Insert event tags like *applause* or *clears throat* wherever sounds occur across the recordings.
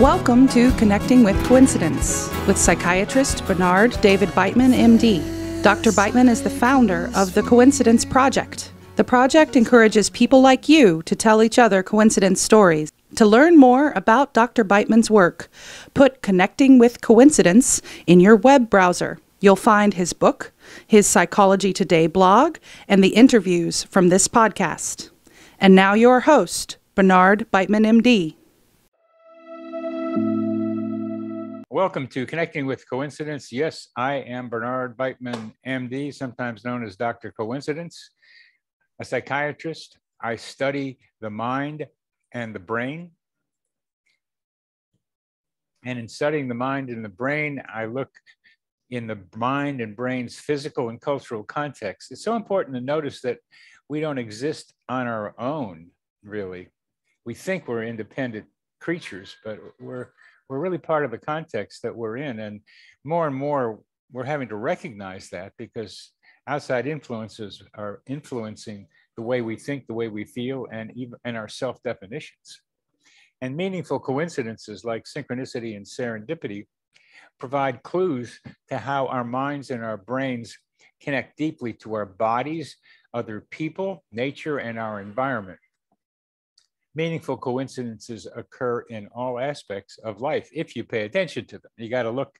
Welcome to Connecting with Coincidence with psychiatrist Bernard David Beitman, MD. Dr. Beitman is the founder of the Coincidence Project. The project encourages people like you to tell each other coincidence stories. To learn more about Dr. Beitman's work, put Connecting with Coincidence in your web browser. You'll find his book, his Psychology Today blog, and the interviews from this podcast. And now, your host, Bernard Beitman, MD. Welcome to Connecting with Coincidence. Yes, I am Bernard Beitman, MD, sometimes known as Dr. Coincidence, a psychiatrist. I study the mind and the brain. And in studying the mind and the brain, I look in the mind and brain's physical and cultural context. It's so important to notice that we don't exist on our own, really. We think we're independent creatures, but we're we're really part of the context that we're in. And more and more, we're having to recognize that because outside influences are influencing the way we think, the way we feel, and even and our self-definitions. And meaningful coincidences like synchronicity and serendipity provide clues to how our minds and our brains connect deeply to our bodies, other people, nature, and our environment meaningful coincidences occur in all aspects of life if you pay attention to them. You got to look,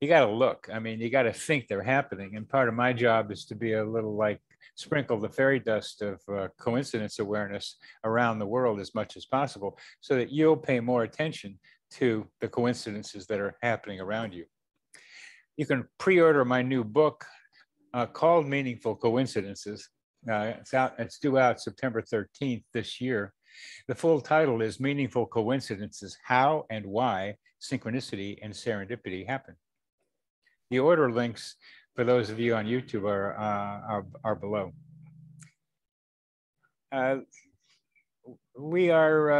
you got to look. I mean, you got to think they're happening. And part of my job is to be a little like sprinkle the fairy dust of uh, coincidence awareness around the world as much as possible so that you'll pay more attention to the coincidences that are happening around you. You can pre order my new book uh, called Meaningful Coincidences. Uh, it's out, it's due out September 13th this year. The full title is Meaningful Coincidences How and Why Synchronicity and Serendipity Happen. The order links for those of you on YouTube are, uh, are, are, below. Uh, we are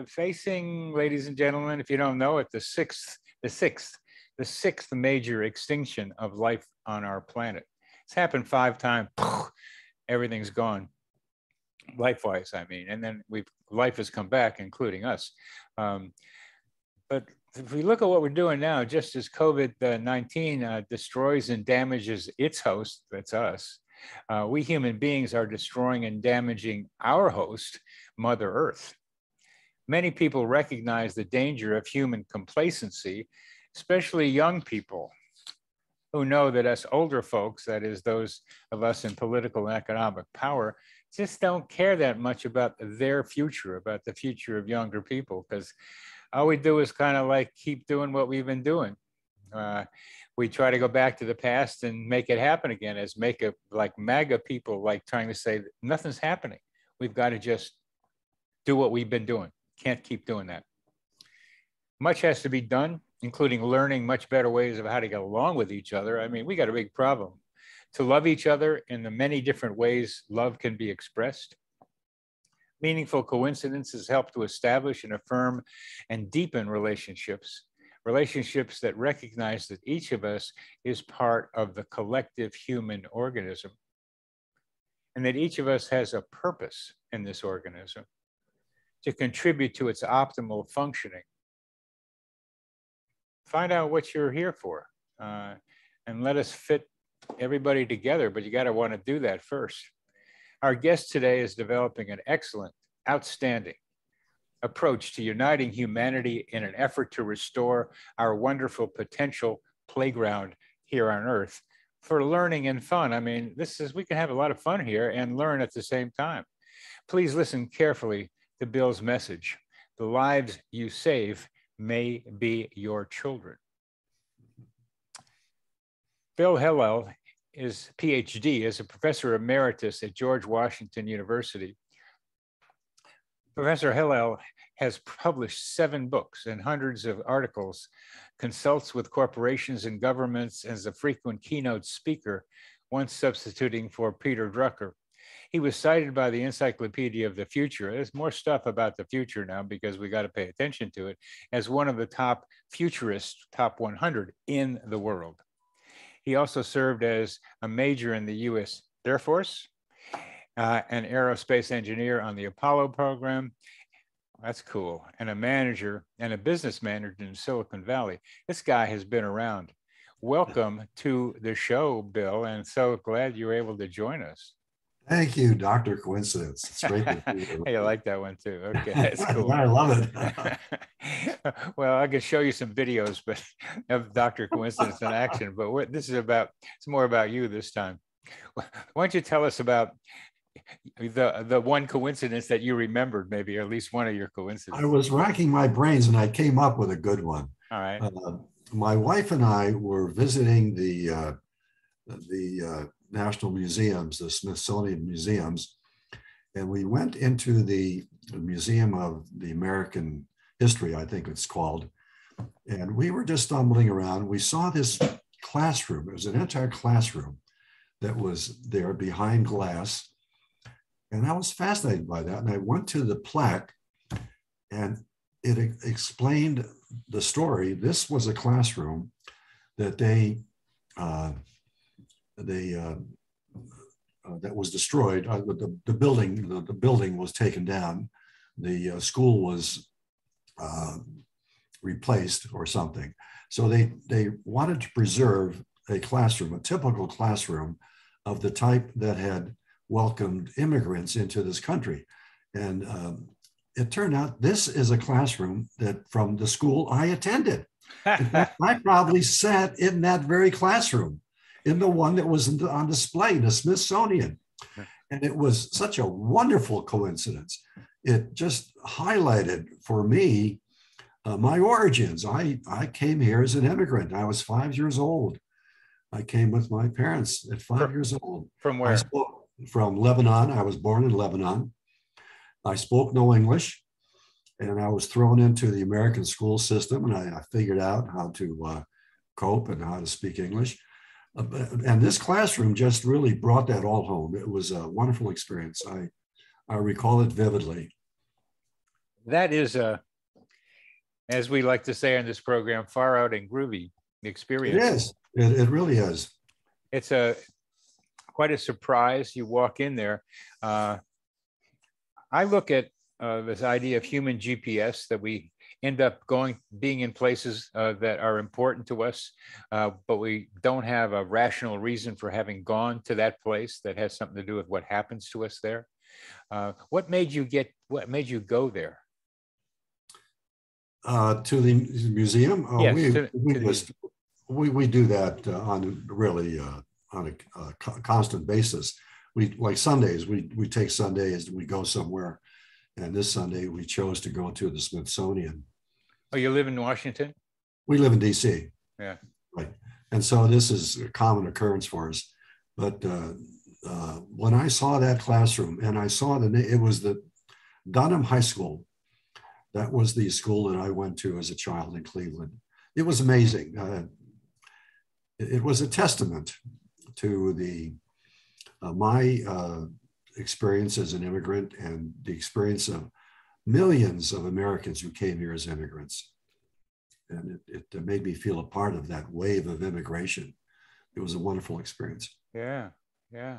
uh, facing, ladies and gentlemen, if you don't know it, the sixth, the sixth, the sixth major extinction of life on our planet. It's happened five times. Everything's gone life-wise, I mean, and then we've life has come back, including us. Um, but if we look at what we're doing now, just as COVID-19 uh, destroys and damages its host, that's us, uh, we human beings are destroying and damaging our host, Mother Earth. Many people recognize the danger of human complacency, especially young people who know that us older folks, that is those of us in political and economic power, just don't care that much about their future, about the future of younger people, because all we do is kind of like keep doing what we've been doing. Uh, we try to go back to the past and make it happen again as make a like MAGA people like trying to say nothing's happening. We've got to just do what we've been doing. Can't keep doing that. Much has to be done, including learning much better ways of how to get along with each other. I mean, we got a big problem to love each other in the many different ways love can be expressed. Meaningful coincidences help to establish and affirm and deepen relationships, relationships that recognize that each of us is part of the collective human organism and that each of us has a purpose in this organism to contribute to its optimal functioning. Find out what you're here for uh, and let us fit everybody together, but you got to want to do that first. Our guest today is developing an excellent, outstanding approach to uniting humanity in an effort to restore our wonderful potential playground here on Earth for learning and fun. I mean, this is, we can have a lot of fun here and learn at the same time. Please listen carefully to Bill's message. The lives you save may be your children. Bill Halal is PhD is a professor emeritus at George Washington University. Professor Halal has published seven books and hundreds of articles, consults with corporations and governments as a frequent keynote speaker, once substituting for Peter Drucker. He was cited by the Encyclopedia of the Future. There's more stuff about the future now because we got to pay attention to it as one of the top futurists, top 100 in the world. He also served as a major in the US Air Force, uh, an aerospace engineer on the Apollo program, That's cool. And a manager and a business manager in Silicon Valley. This guy has been around. Welcome to the show, Bill, and so glad you were able to join us. Thank you, Dr. Coincidence. It's great to *laughs* hey, I like that one too. Okay, *laughs* that's cool. I love it. *laughs* well, I can show you some videos, but of Dr. Coincidence in action. But what this is about, it's more about you this time. Why don't you tell us about the the one coincidence that you remembered, maybe, or at least one of your coincidences? I was racking my brains and I came up with a good one. All right. Uh, my wife and I were visiting the uh, the uh, national museums, the Smithsonian museums, and we went into the Museum of the American History, I think it's called, and we were just stumbling around. We saw this classroom. It was an entire classroom that was there behind glass, and I was fascinated by that. And I went to the plaque, and it explained the story. This was a classroom that they uh, they uh, uh, that was destroyed. Uh, the, the building the, the, building was taken down. The uh, school was uh, replaced or something. So they they wanted to preserve a classroom, a typical classroom of the type that had welcomed immigrants into this country. And um, it turned out this is a classroom that from the school I attended. *laughs* I probably sat in that very classroom, in the one that was on display, the Smithsonian. And it was such a wonderful coincidence. It just highlighted for me uh, my origins. I, I came here as an immigrant. I was five years old. I came with my parents at five from, years old. From where? Spoke, from Lebanon. I was born in Lebanon. I spoke no English, and I was thrown into the American school system, and I, I figured out how to uh, cope and how to speak English. Uh, and this classroom just really brought that all home. It was a wonderful experience. I, I recall it vividly. That is a, as we like to say on this program, far out and groovy experience. It is. It, it really is. It's a quite a surprise. You walk in there. Uh, I look at uh, this idea of human GPS that we end up going, being in places uh, that are important to us, uh, but we don't have a rational reason for having gone to that place that has something to do with what happens to us there. Uh, what made you get? What made you go there? Uh, to the museum. Oh, yes, we, to, we, to was, the... we, we do that uh, on really on a, a constant basis we like Sundays, we we take Sundays, we go somewhere. And this Sunday we chose to go to the Smithsonian. Oh, you live in Washington? We live in DC. Yeah. Right. And so this is a common occurrence for us. But uh, uh, when I saw that classroom and I saw the, it was the Dunham High School. That was the school that I went to as a child in Cleveland. It was amazing. Uh, it was a testament to the uh, my uh, experience as an immigrant and the experience of millions of Americans who came here as immigrants. And it, it made me feel a part of that wave of immigration. It was a wonderful experience. Yeah, yeah.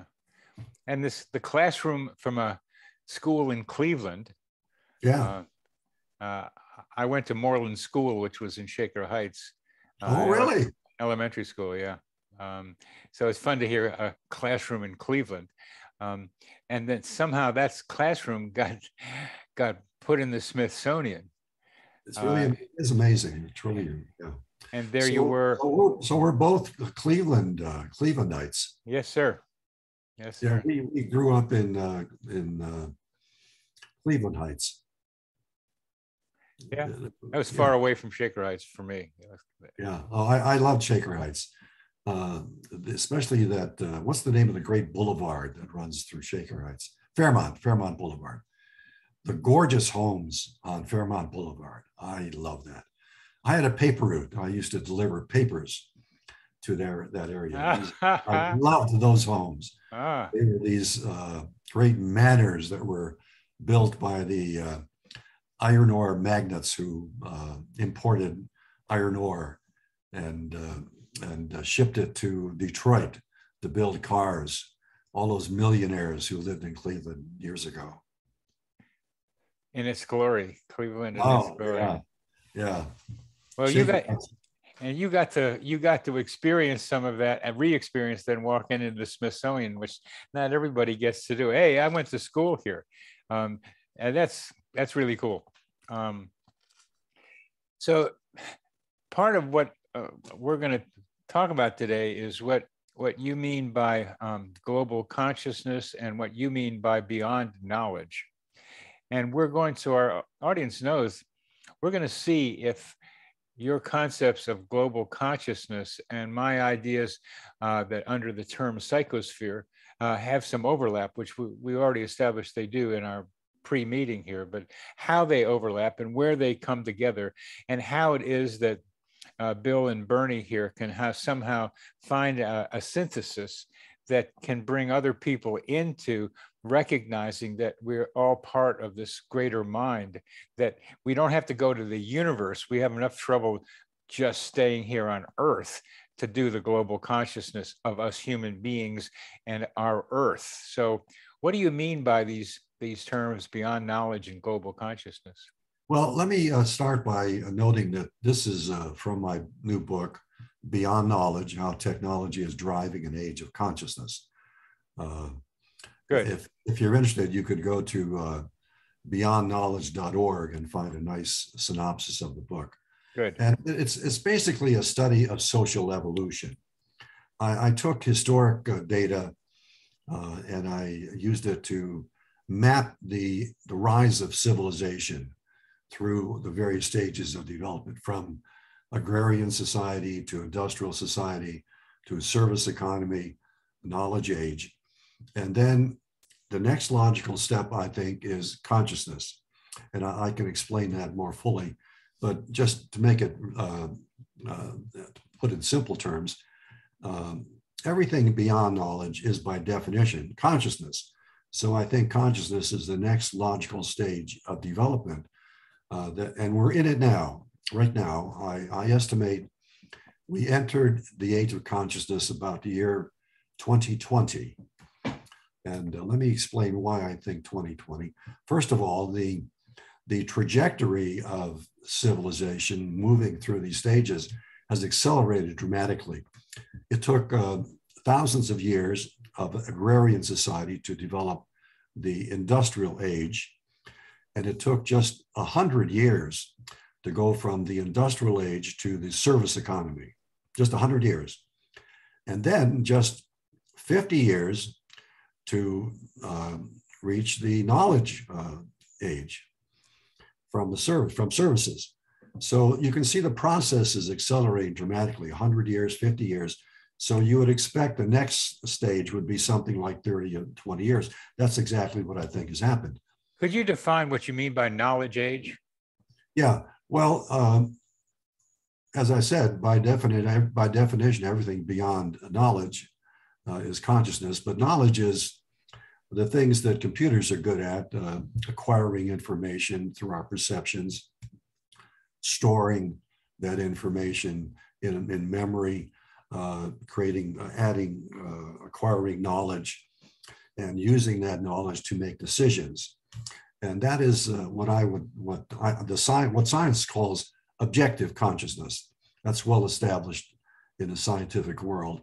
And this the classroom from a school in Cleveland. Yeah. Uh, uh, I went to Moreland School, which was in Shaker Heights. Uh, oh, really? Elementary school, yeah. Um, so it's fun to hear a classroom in Cleveland. Um, and then somehow that classroom got got put in the Smithsonian. It's really uh, it's amazing. It's really yeah. And there so, you were. So we're, so we're both Cleveland uh, Clevelandites. Yes, sir. Yes, sir. Yeah, we, we grew up in uh, in uh, Cleveland Heights. Yeah, that was far yeah. away from Shaker Heights for me. Yeah, oh, I, I love Shaker Heights uh, especially that, uh, what's the name of the great boulevard that runs through Shaker Heights? Fairmount, Fairmount Boulevard. The gorgeous homes on Fairmount Boulevard. I love that. I had a paper route. I used to deliver papers to their that area. *laughs* I loved those homes. Ah. They were these uh, great manors that were built by the uh, iron ore magnates who uh, imported iron ore and uh, and uh, shipped it to Detroit to build cars. All those millionaires who lived in Cleveland years ago. in its glory, Cleveland in its Oh, glory. yeah, yeah. Well, you got and you got to you got to experience some of that and re-experience then walking into the Smithsonian, which not everybody gets to do. Hey, I went to school here, um, and that's that's really cool. Um, so, part of what uh, we're going to talk about today is what what you mean by um, global consciousness and what you mean by beyond knowledge. And we're going to our audience knows we're going to see if your concepts of global consciousness and my ideas uh, that under the term psychosphere uh, have some overlap, which we, we already established they do in our pre-meeting here, but how they overlap and where they come together and how it is that uh, Bill and Bernie here can have somehow find a, a synthesis that can bring other people into recognizing that we're all part of this greater mind, that we don't have to go to the universe. We have enough trouble just staying here on Earth to do the global consciousness of us human beings and our Earth. So, what do you mean by these, these terms beyond knowledge and global consciousness? Well, let me uh, start by noting that this is uh, from my new book, Beyond Knowledge How Technology is Driving an Age of Consciousness. Uh, Good. If, if you're interested, you could go to uh, beyondknowledge.org and find a nice synopsis of the book. Good. And it's, it's basically a study of social evolution. I, I took historic uh, data uh, and I used it to map the, the rise of civilization through the various stages of development from agrarian society to industrial society to a service economy, knowledge age. And then the next logical step, I think, is consciousness. And I, I can explain that more fully. But just to make it, uh, uh, put in simple terms, um, everything beyond knowledge is by definition consciousness. So I think consciousness is the next logical stage of development. Uh, and we're in it now. Right now, I, I estimate we entered the age of consciousness about the year 2020. And uh, let me explain why I think 2020. First of all, the, the trajectory of civilization moving through these stages has accelerated dramatically. It took uh, thousands of years of agrarian society to develop the industrial age. And it took just 100 years to go from the industrial age to the service economy, just 100 years. And then just 50 years to uh, reach the knowledge uh, age from the service from services. So you can see the process is accelerating dramatically 100 years, 50 years. So you would expect the next stage would be something like 30 or 20 years. That's exactly what I think has happened. Could you define what you mean by knowledge age? Yeah, well, um, as I said, by definition, by definition, everything beyond knowledge uh, is consciousness, but knowledge is the things that computers are good at, uh, acquiring information through our perceptions, storing that information in, in memory, uh, creating, uh, adding, uh, acquiring knowledge, and using that knowledge to make decisions. And that is uh, what I would, what I, the science, what science calls objective consciousness. That's well established in the scientific world,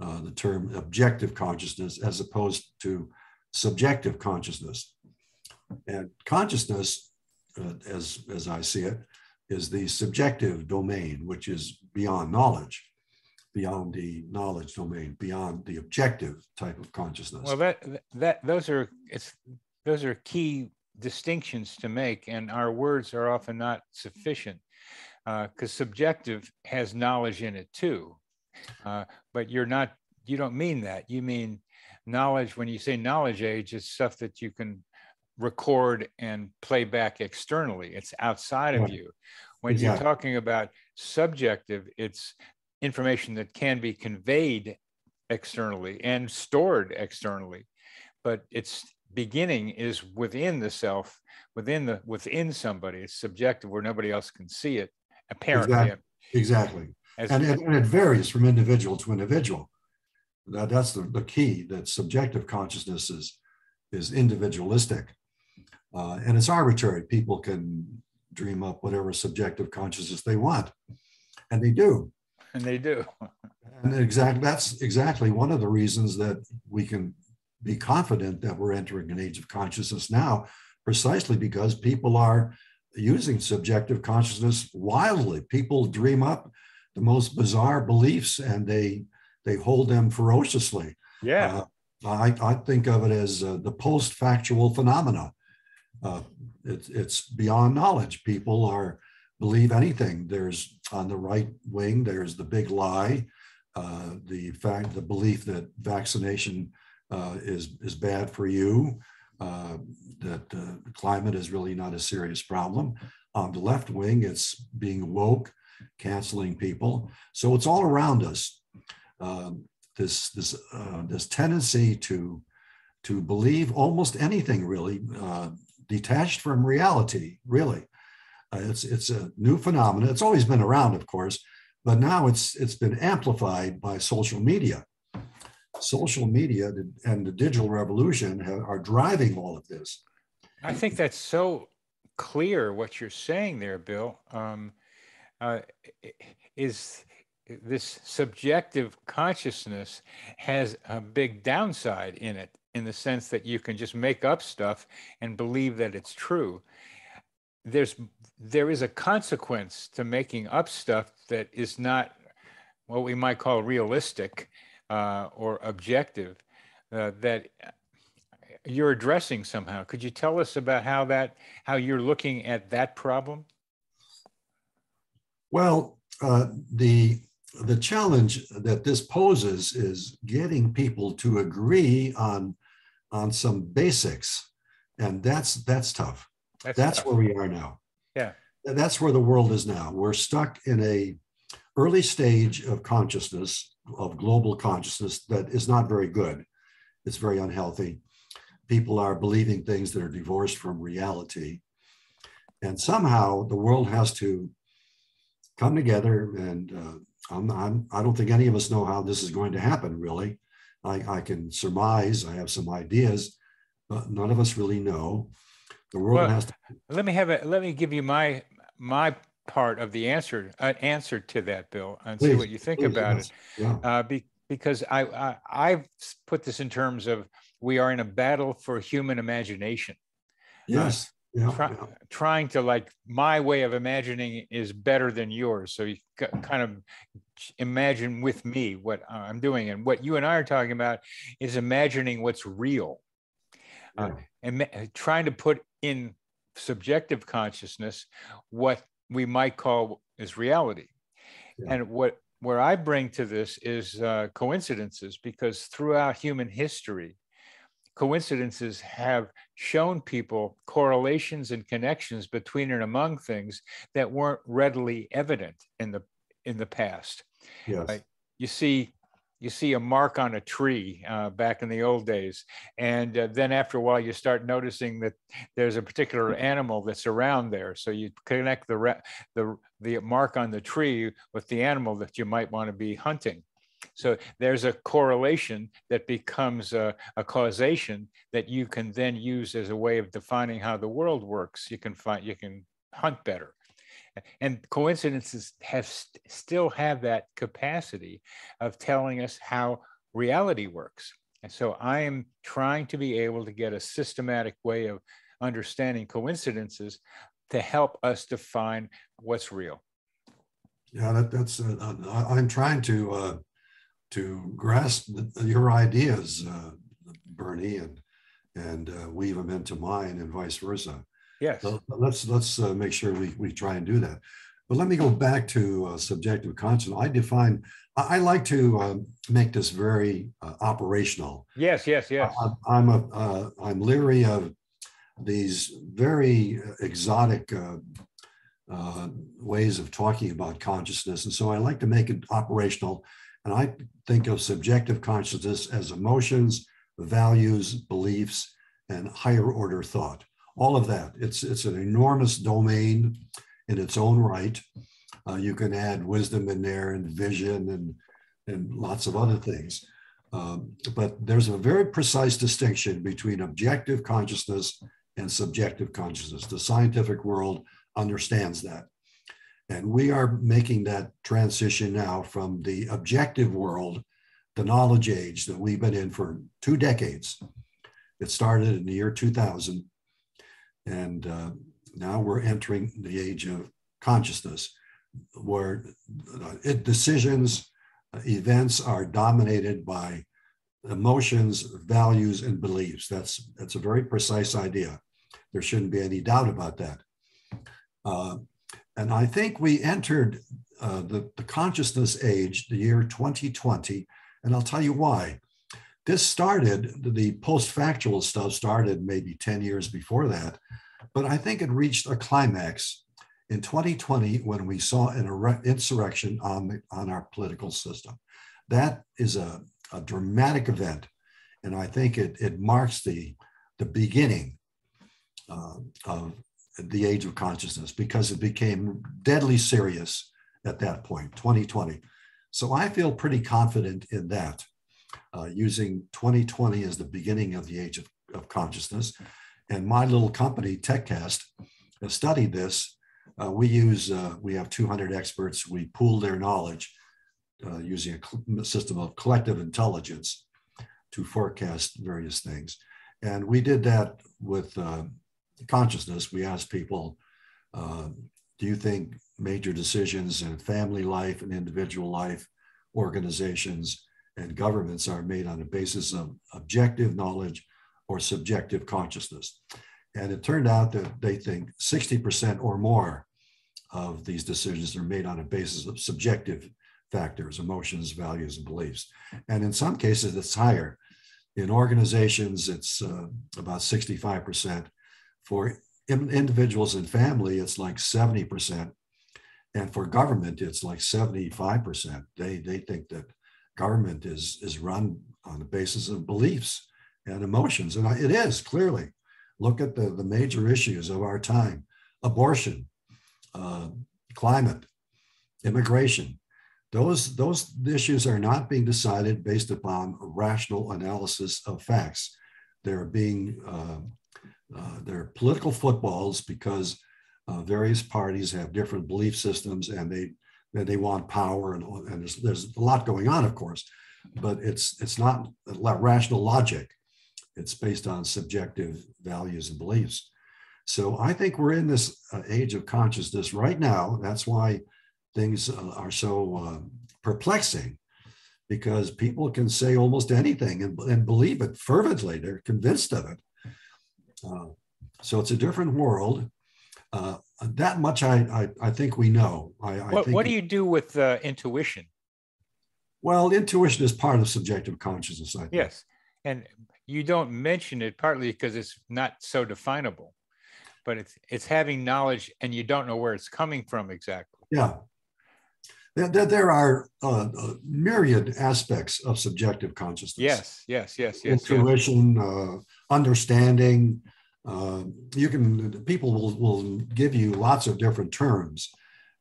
uh, the term objective consciousness as opposed to subjective consciousness. And consciousness, uh, as, as I see it, is the subjective domain, which is beyond knowledge, beyond the knowledge domain, beyond the objective type of consciousness. Well, that that those are it's those are key distinctions to make, and our words are often not sufficient because uh, subjective has knowledge in it too. Uh, but you're not you don't mean that. You mean knowledge when you say knowledge age it's stuff that you can record and play back externally it's outside of you when you're talking about subjective it's information that can be conveyed externally and stored externally but its beginning is within the self within the within somebody it's subjective where nobody else can see it apparently exactly, exactly. As, and, it, and it varies from individual to individual that, that's the, the key that subjective consciousness is, is individualistic. Uh, and it's arbitrary. People can dream up whatever subjective consciousness they want, and they do. And they do. and exactly that's exactly one of the reasons that we can be confident that we're entering an age of consciousness now, precisely because people are using subjective consciousness wildly. People dream up the most bizarre beliefs and they they hold them ferociously. Yeah. Uh, I, I think of it as uh, the post-factual phenomena. Uh, it, it's beyond knowledge. People are believe anything. There's on the right wing. There's the big lie, uh, the fact, the belief that vaccination is is bad for you, uh, that uh, climate is really not a serious problem. On the left wing, it's being woke, canceling people. So it's all around us. Um, this this uh, this tendency to to believe almost anything really uh, detached from reality. Really, uh, it's it's a new phenomenon. It's always been around, of course, but now it's it's been amplified by social media social media and the digital revolution are driving all of this. I think that's so clear what you're saying there, Bill. Um, uh, is this subjective consciousness has a big downside in it, in the sense that you can just make up stuff and believe that it's true. There's there is a consequence to making up stuff that is not what we might call realistic uh, or objective uh, that you're addressing somehow. Could you tell us about how that how you're looking at that problem? Well, uh, the the challenge that this poses is getting people to agree on on some basics, and that's that's tough. That's, that's tough. where we are now. Yeah, that's where the world is now. We're stuck in a early stage of consciousness of global consciousness that is not very good. It's very unhealthy. People are believing things that are divorced from reality. And somehow the world has to come together. And uh, I'm, I'm, I don't think any of us know how this is going to happen, really. I, I can surmise, I have some ideas, but none of us really know. The world well, has to. Let me have a, let me give you my, my part of the answer uh, answer to that, Bill, and please, see what you think about yes. it. Yeah. Uh, be, because I, I I've put this in terms of we are in a battle for human imagination. Yes. Uh, yeah, try, yeah. Trying to like my way of imagining is better than yours, so you kind of imagine with me what I'm doing, and what you and I are talking about is imagining what's real, uh, and trying to put in subjective consciousness what we might call is reality. Yeah. And what where I bring to this is uh, coincidences because throughout human history, coincidences have shown people correlations and connections between and among things that weren't readily evident in the in the past. Yes. Right? You see you see a mark on a tree uh, back in the old days. And uh, then after a while, you start noticing that there's a particular animal that's around there. So you connect the, the, the mark on the tree with the animal that you might want to be hunting. So there's a correlation that becomes a, a, causation that you can then use as a way of defining how the world works. You can find you can hunt better and coincidences have st- still have that capacity of telling us how reality works. And so i am trying to be able to get a systematic way of understanding coincidences to help us define what's real. Yeah that, that's uh, i'm trying to uh, to grasp your ideas uh, bernie and and uh, weave them into mine and vice versa Yes. So let's let's uh, make sure we, we try and do that. But let me go back to uh, subjective consciousness. I define. I, I like to uh, make this very uh, operational. Yes, yes, yes. I, am a uh, I'm leery of these very exotic uh, ways of talking about consciousness, and so I like to make it operational. And I think of subjective consciousness as emotions, values, beliefs, and higher order thought all of that. It's, it's an enormous domain in its own right. Uh, you can add wisdom in there and vision and, and lots of other things. Um, but there's a very precise distinction between objective consciousness and subjective consciousness. The scientific world understands that. And we are making that transition now from the objective world, the knowledge age that we've been in for two decades. It started in the year 2000. And uh, now we're entering the age of consciousness, where uh, it, decisions, uh, events are dominated by emotions, values, and beliefs. That's, that's a very precise idea. There shouldn't be any doubt about that. Uh, and I think we entered uh, the, the consciousness age, the year 2020, and I'll tell you why. This started, the post factual stuff started maybe 10 years before that, but I think it reached a climax in 2020 when we saw an insurrection on, on our political system. That is a, a dramatic event, and I think it, it marks the, the beginning uh, of the age of consciousness because it became deadly serious at that point, 2020. So I feel pretty confident in that, uh, using 2020 as the beginning of the age of, of consciousness. And my little company, TechCast, has studied this. Uh, we use, uh, we have 200 experts. We pool their knowledge uh, using a system of collective intelligence to forecast various things. And we did that with uh, consciousness, we asked people, uh, do you think major decisions in family life and individual life, organizations, and governments are made on the basis of objective knowledge or subjective consciousness? And it turned out that they think 60% or more of these decisions are made on a basis of subjective factors, emotions, values, and beliefs. And in some cases, it's higher. In organizations, it's uh, about 65%. For individuals and family, it's like 70%. And for government, it's like 75%. They, they think that government is, is run on the basis of beliefs and emotions. And it is clearly. Look at the, the major issues of our time abortion, uh, climate, immigration. Those, those issues are not being decided based upon rational analysis of facts. They're being uh, uh, they're political footballs because uh, various parties have different belief systems and they they want power and, and there's, there's a lot going on, of course, but it's it's not rational logic. It's based on subjective values and beliefs. So I think we're in this uh, age of consciousness right now. That's why things uh, are so uh, perplexing because people can say almost anything and, and believe it fervently. They're convinced of it. Uh, so it's a different world. Uh, that much I, I, I, think we know. I, I what, think what do you do with uh, intuition? Well, intuition is part of subjective consciousness. I think. Yes, and you don't mention it partly because it's not so definable, but it's it's having knowledge and you don't know where it's coming from exactly. Yeah, there, there are uh, uh, myriad aspects of subjective consciousness. Yes, yes, yes, yes. Intuition, yes. Uh, understanding. Uh, you can people will, will give you lots of different terms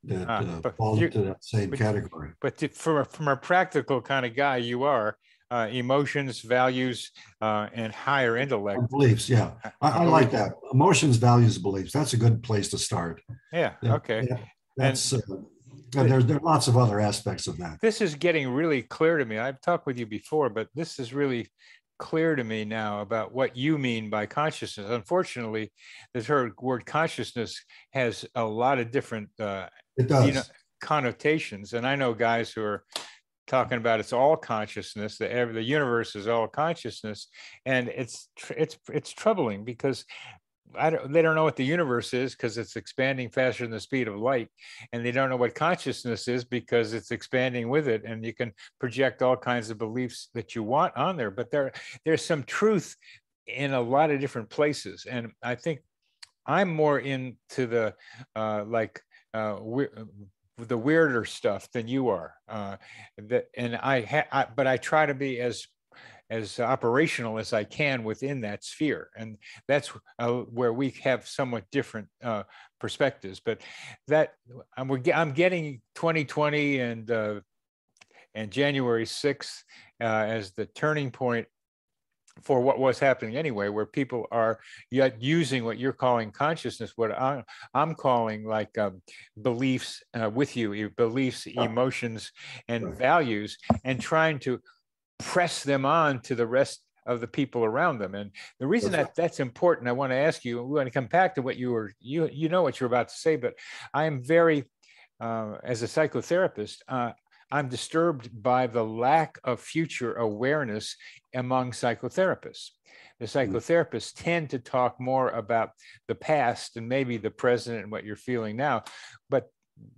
that ah, uh, fall into that same but, category. But to, from, a, from a practical kind of guy, you are uh, emotions, values, uh, and higher intellect. And beliefs, yeah. I, I, like that. Emotions, values, beliefs. That's a good place to start. Yeah, yeah okay. Yeah, that's, and, uh, and there's, there are lots of other aspects of that. This is getting really clear to me. I've talked with you before, but this is really clear to me now about what you mean by consciousness. Unfortunately, the word consciousness has a lot of different uh. You know, connotations, and I know guys who are talking about it's all consciousness the the universe is all consciousness and it's it's it's troubling because I don't, they don't know what the universe is because it's expanding faster than the speed of light. And they don't know what consciousness is because it's expanding with it. And you can project all kinds of beliefs that you want on there. But there, there's some truth in a lot of different places. And I think I'm more into the uh, like uh, we- the weirder stuff than you are. Uh, that, and I, ha- I, but I try to be as as operational as I can within that sphere. And that's uh, where we have somewhat different uh, perspectives. But that I'm, I'm getting 2020 and uh, and January 6th uh, as the turning point for what was happening anyway, where people are yet using what you're calling consciousness, what I'm, I'm calling like um, beliefs uh, with you, beliefs, emotions, and values, and trying to press them on to the rest of the people around them. And the reason that that's important, I want to ask you, we want to come back to what you were, you, you know what you're about to say, but I am very, uh, as a psychotherapist, uh, I'm disturbed by the lack of future awareness among psychotherapists. The hmm. psychotherapists tend to talk more about the past and maybe the present and what you're feeling now. But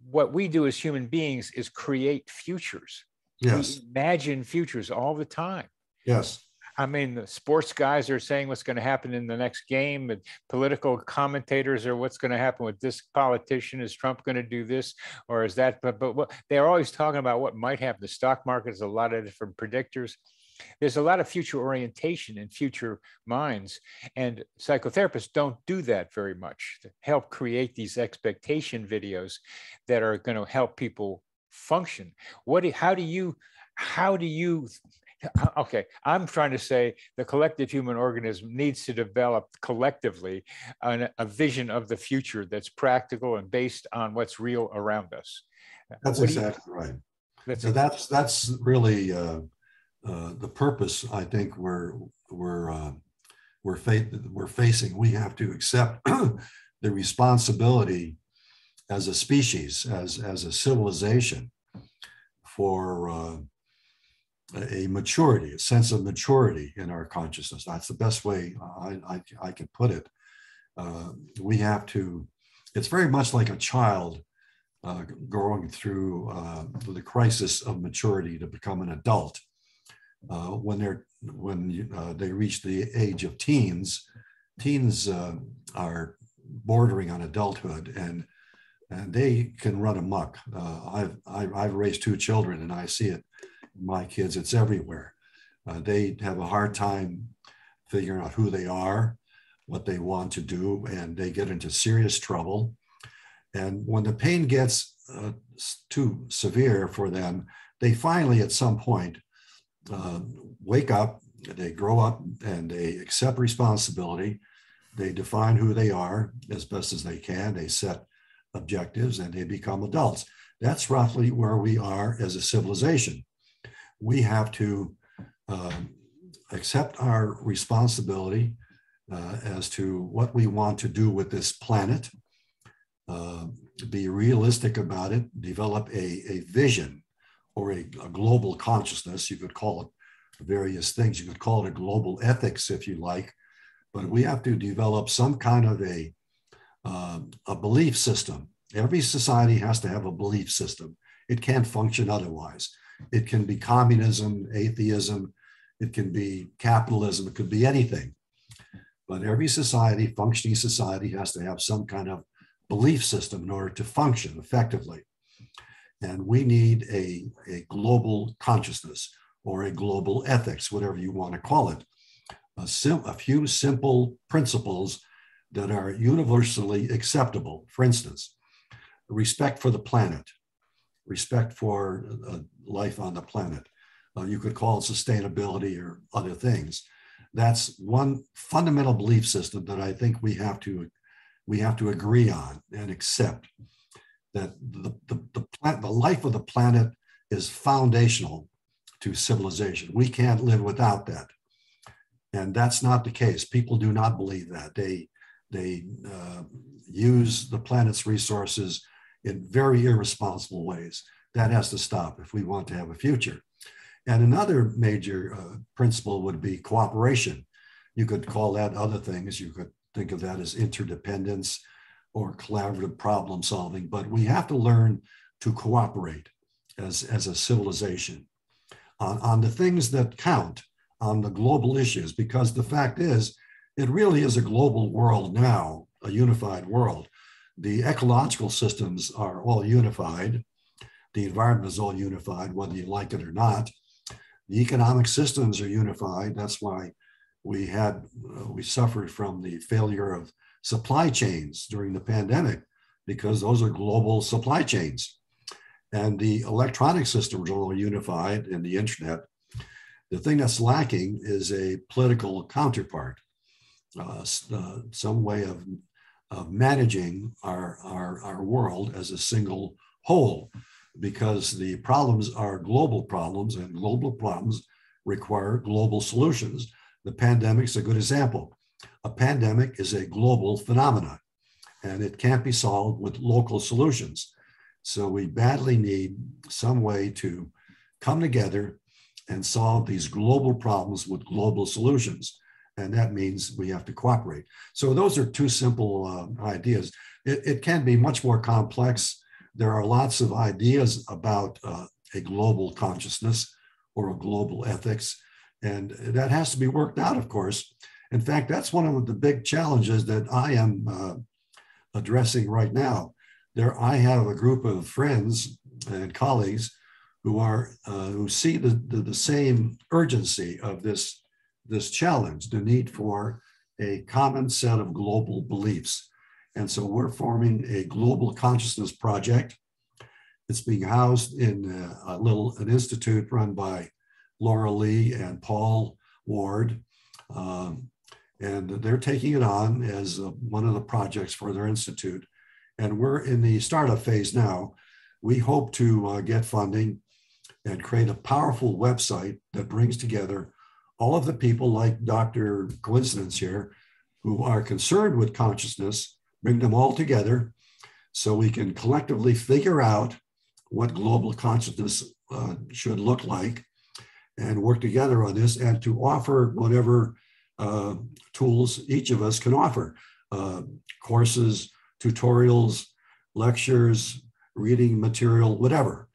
what we do as human beings is create futures. Yes. We imagine futures all the time. Yes. I mean, the sports guys are saying what's going to happen in the next game, and political commentators are what's going to happen with this politician. Is Trump going to do this, or is that? But but what, they're always talking about what might happen. The stock market is a lot of different predictors. There's a lot of future orientation in future minds, and psychotherapists don't do that very much. To help create these expectation videos that are going to help people function. What? Do, how do you? How do you okay i'm trying to say the collective human organism needs to develop collectively an, a vision of the future that's practical and based on what's real around us that's exactly you, right that's, so that's that's really uh, uh, the purpose i think we're we're uh, we're, fa- we're facing we have to accept *clears throat* the responsibility as a species as as a civilization for uh, a maturity, a sense of maturity in our consciousness. That's the best way I, I, I can put it. Uh, we have to, it's very much like a child uh, through uh, the crisis of maturity to become an adult. Uh, when they're when uh, they reach the age of teens, teens uh, are bordering on adulthood and and they can run amok. I've, I've I've raised two children and I see it my kids, it's everywhere. Uh, they have a hard time figuring out who they are, what they want to do, and they get into serious trouble. And when the pain gets uh, too severe for them, they finally, at some point, uh, wake up, they grow up, and they accept responsibility. They define who they are as best as they can. They set objectives and they become adults. That's roughly where we are as a civilization we have to um, accept our responsibility uh, as to what we want to do with this planet, uh, be realistic about it, develop a, a vision or a, a, global consciousness. You could call it various things. You could call it a global ethics if you like, but we have to develop some kind of a, uh, a belief system. Every society has to have a belief system. It can't function otherwise. It can be communism, atheism, it can be capitalism, it could be anything. But every society, functioning society, has to have some kind of belief system in order to function effectively. And we need a, a global consciousness or a global ethics, whatever you want to call it. A, sim- a few simple principles that are universally acceptable. For instance, respect for the planet, respect for uh, life on the planet. Uh, you could call it sustainability or other things. That's one fundamental belief system that I think we have to we have to agree on and accept that the, the, the, plant, the life of the planet is foundational to civilization. We can't live without that. And that's not the case. People do not believe that. They, they uh, use the planet's resources in very irresponsible ways. That has to stop if we want to have a future. And another major uh, principle would be cooperation. You could call that other things. You could think of that as interdependence or collaborative problem solving, but we have to learn to cooperate as, as a civilization on, on the things that count on the global issues, because the fact is, it really is a global world now, a unified world the ecological systems are all unified. The environment is all unified, whether you like it or not. The economic systems are unified. That's why we had uh, we suffered from the failure of supply chains during the pandemic because those are global supply chains. And the electronic systems are all unified in the internet. The thing that's lacking is a political counterpart, uh, uh, some way of, of managing our, our, our world as a single whole, because the problems are global problems, and global problems require global solutions. The pandemic's a good example. A pandemic is a global phenomenon, and it can't be solved with local solutions. So we badly need some way to come together and solve these global problems with global solutions. And that means we have to cooperate. So those are two simple uh, ideas. It, it, can be much more complex. There are lots of ideas about uh, a global consciousness or a global ethics. And that has to be worked out, of course. In fact, that's one of the big challenges that I am uh, addressing right now. There, I have a group of friends and colleagues who are uh, who see the, the, the same urgency of this this challenge, the need for a common set of global beliefs. And so we're forming a global consciousness project. It's being housed in a, a little an institute run by Laura Lee and Paul Ward. Um, and they're taking it on as a, one of the projects for their institute. And we're in the startup phase now. We hope to uh, get funding and create a powerful website that brings together all of the people like Dr. Coincidence here who are concerned with consciousness, bring them all together so we can collectively figure out what global consciousness uh, should look like and work together on this and to offer whatever uh, tools each of us can offer uh, courses, tutorials, lectures, reading material, whatever.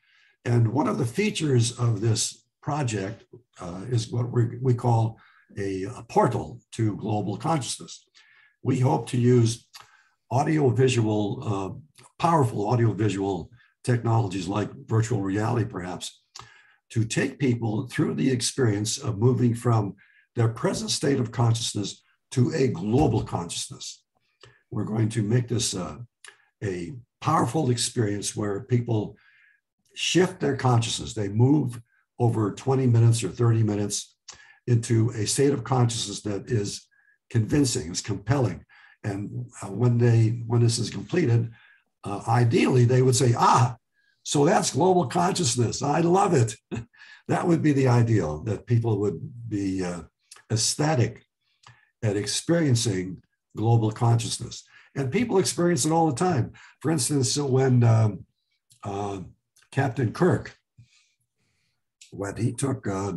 And one of the features of this project uh, is what we, call a, a, portal to global consciousness. We hope to use audio-visual, uh, powerful audio-visual technologies like virtual reality, perhaps, to take people through the experience of moving from their present state of consciousness to a global consciousness. We're going to make this uh, a powerful experience where people shift their consciousness. They move over 20 minutes or 30 minutes into a state of consciousness that is convincing, is compelling. And uh, when they when this is completed, uh, ideally they would say, ah, so that's global consciousness. I love it. *laughs* that would be the ideal that people would be uh, ecstatic at experiencing global consciousness. And people experience it all the time. For instance, when um, uh, Captain Kirk, when he took uh,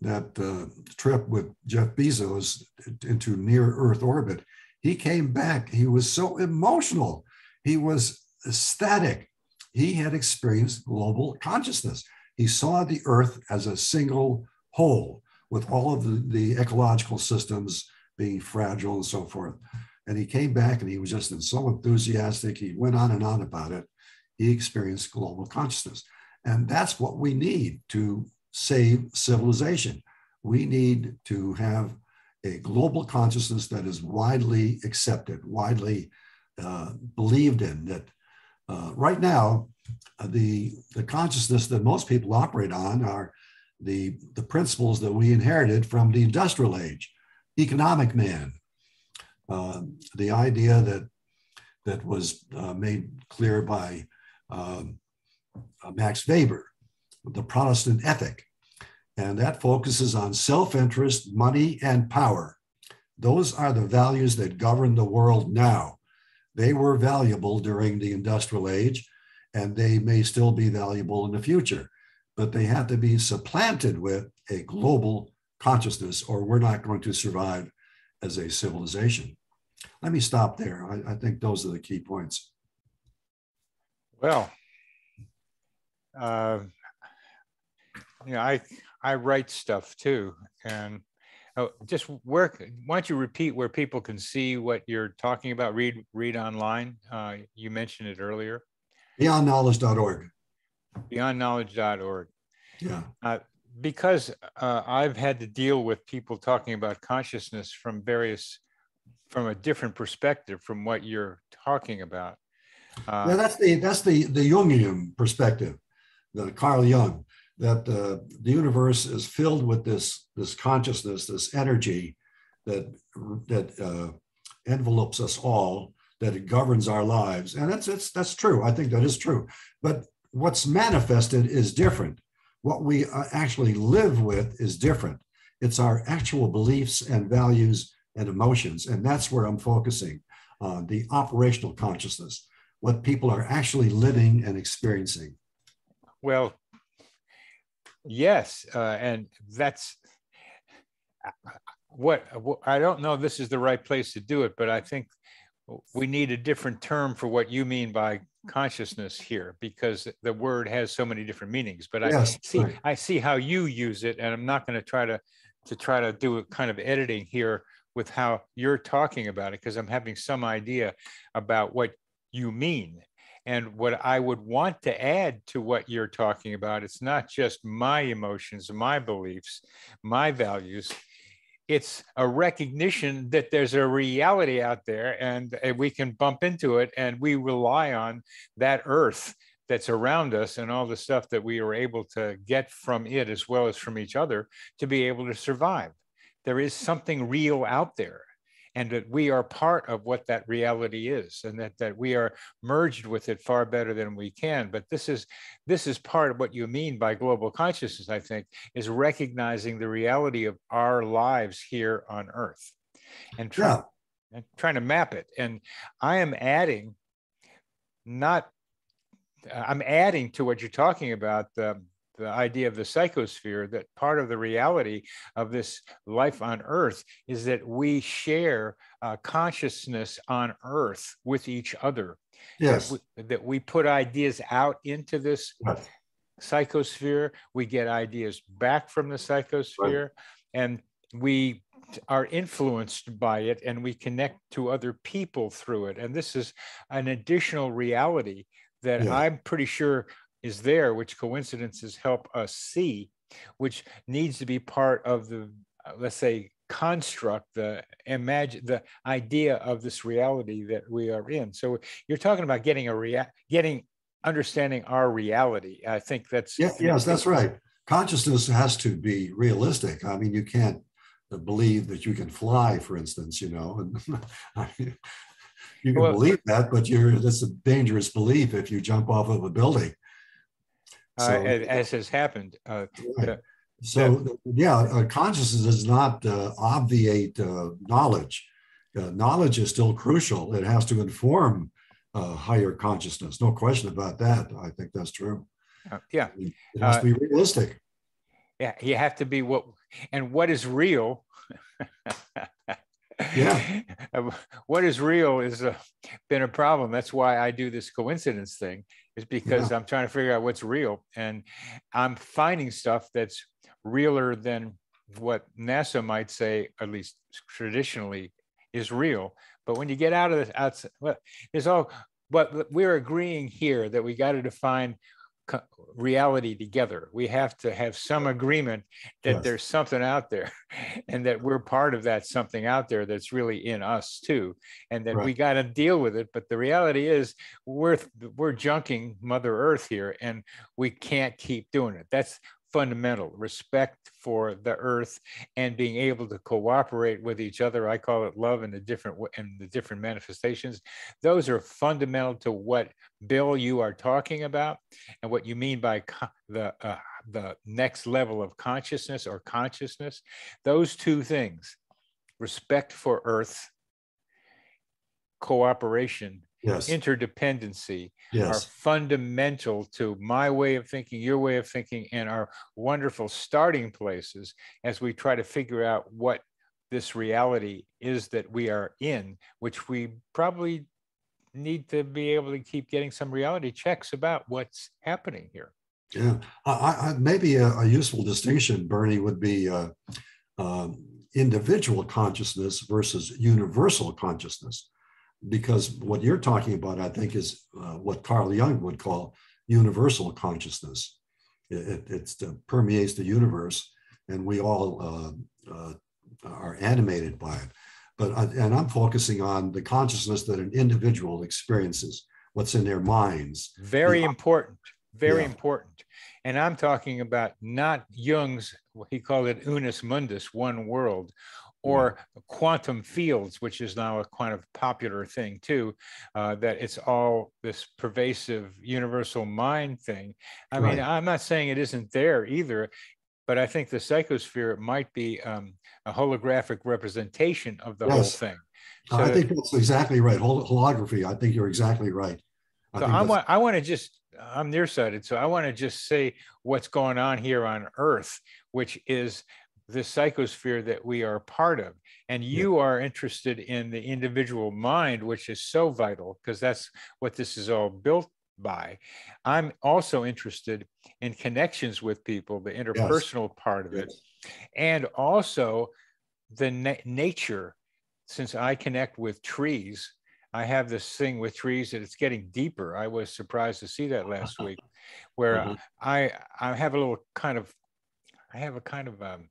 that uh, trip with Jeff Bezos into near Earth orbit, he came back. He was so emotional. He was ecstatic. He had experienced global consciousness. He saw the Earth as a single whole with all of the, the ecological systems being fragile and so forth. And he came back and he was just so enthusiastic. He went on and on about it he experienced global consciousness. And that's what we need to save civilization. We need to have a global consciousness that is widely accepted, widely uh, believed in. That uh, right now, uh, the, the consciousness that most people operate on are the, the principles that we inherited from the industrial age, economic man, uh, the idea that, that was uh, made clear by um, uh, Max Weber, the Protestant ethic. And that focuses on self interest, money, and power. Those are the values that govern the world now. They were valuable during the industrial age, and they may still be valuable in the future, but they have to be supplanted with a global consciousness, or we're not going to survive as a civilization. Let me stop there. I, I think those are the key points. Well, uh, you know, I I write stuff too, and oh, just work. Why don't you repeat where people can see what you're talking about? Read read online. Uh, you mentioned it earlier. Beyondknowledge.org. Beyondknowledge.org. Yeah. Uh, because uh, I've had to deal with people talking about consciousness from various, from a different perspective from what you're talking about. Uh, yeah, that's the that's the the Jungian perspective, the Carl Jung. that uh, the universe is filled with this this consciousness, this energy that that uh, envelopes us all, that it governs our lives, and that's it's that's true. I think that is true. But what's manifested is different. What we uh, actually live with is different. It's our actual beliefs and values and emotions, and that's where I'm focusing on the operational consciousness, what people are actually living and experiencing. Well, yes, uh, and that's what I don't know. This is the right place to do it, but I think we need a different term for what you mean by consciousness here because the word has so many different meanings but yes, i see right. i see how you use it and i'm not going to try to to try to do a kind of editing here with how you're talking about it because i'm having some idea about what you mean and what i would want to add to what you're talking about it's not just my emotions my beliefs my values it's a recognition that there's a reality out there and, we can bump into it and we rely on that earth that's around us and all the stuff that we are able to get from it as well as from each other to be able to survive. There is something real out there and that we are part of what that reality is and that, that we are merged with it far better than we can but this is this is part of what you mean by global consciousness i think is recognizing the reality of our lives here on earth and, try, yeah. and trying to map it and i am adding not i'm adding to what you're talking about um, the idea of the psychosphere that part of the reality of this life on earth is that we share uh, consciousness on earth with each other yes that we, that we put ideas out into this yes. psychosphere we get ideas back from the psychosphere right. and we are influenced by it and we connect to other people through it and this is an additional reality that yeah. i'm pretty sure is there, which coincidences help us see, which needs to be part of the, uh, let's say, construct, the imagine, the idea of this reality that we are in. So you're talking about getting a rea- getting understanding our reality. I think that's yeah, yes, that's right. Consciousness has to be realistic. I mean, you can't believe that you can fly, for instance. You know, and *laughs* you can well, believe that, but you're that's a dangerous belief if you jump off of a building so, uh, as has happened. Uh, right. so yeah, uh, consciousness does not uh, obviate uh, knowledge. Uh, knowledge is still crucial. It has to inform higher consciousness. No question about that. I think that's true. yeah, it has to be realistic. Yeah, you have to be what and what is real. yeah *laughs* what is real has uh, been a problem that's why i do this coincidence thing is because yeah. I'm trying to figure out what's real. And I'm finding stuff that's realer than what NASA might say, at least traditionally, is real. But when you get out of this, outside, well, there's all, but we're agreeing here that we got to define reality together. We have to have some agreement that yes. there's something out there *laughs* and that we're part of that something out there that's really in us too. And that right. we got to deal with it. But the reality is we're we're junking Mother Earth here and we can't keep doing it. That's fundamental respect for the earth and being able to cooperate with each other. I call it love in the different in the different manifestations. Those are fundamental to what bill you are talking about and what you mean by the uh, the next level of consciousness or consciousness. Those two things respect for earth cooperation yes. interdependency yes. are fundamental to my way of thinking, your way of thinking, and are wonderful starting places as we try to figure out what this reality is that we are in, which we probably need to be able to keep getting some reality checks about what's happening here. Yeah, I, I, maybe a, a, useful distinction, Bernie, would be uh, uh, individual consciousness versus universal consciousness because what you're talking about, I think, is uh, what Carl Jung would call universal consciousness. It, it, it permeates the universe, and we all uh, uh, are animated by it. But and I'm focusing on the consciousness that an individual experiences, what's in their minds. Very the, important. very Yeah. important. And I'm talking about not Jung's, he called it unus mundus, one world, or quantum fields, which is now a kind of popular thing too, uh, that it's all this pervasive universal mind thing. I mean, I'm not saying it isn't there either, but I think the psychosphere might be um, a holographic representation of the whole Yes. thing. I think that's exactly right. Hol- Holography. I think you're exactly right. I So I want I want to just I'm nearsighted, so I want to just say what's going on here on Earth, which is the psychosphere that we are part of. And you are interested in the individual mind, which is so vital because that's what this is all built by. I'm also interested in connections with people, the interpersonal part of it, and also the na- nature. Since I connect with trees, I have this thing with trees that it's getting deeper. I was surprised to see that last *laughs* week, where Mhm. I I have a little kind of I have a kind of um,